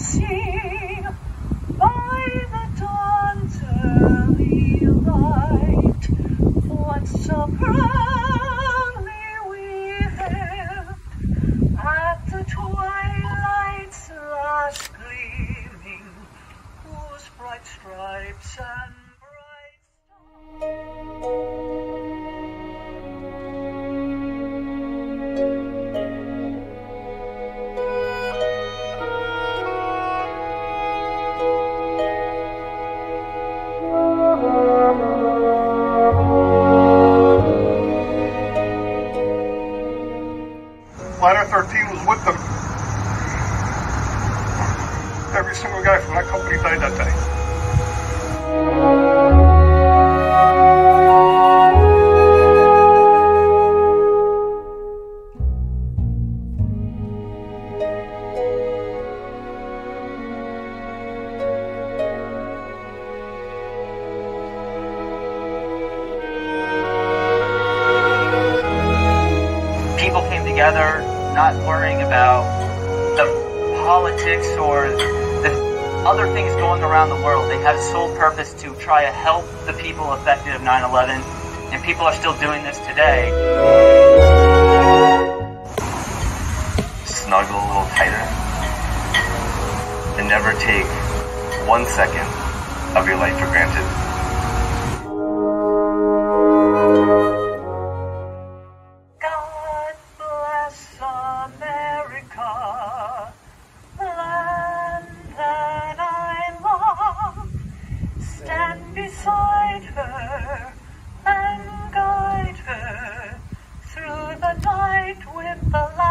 see by the dawn's early light. Proudly we at the twilight's last gleaming, whose bright stripes and Ladder 13 was with them. Every single guy from that company died that day. people came together not worrying about the politics or the other things going around the world. They had a sole purpose to try to help the people affected of 9-11, and people are still doing this today. snuggle a little tighter and never take one second of your life for granted. Beside her and guide her through the night with the light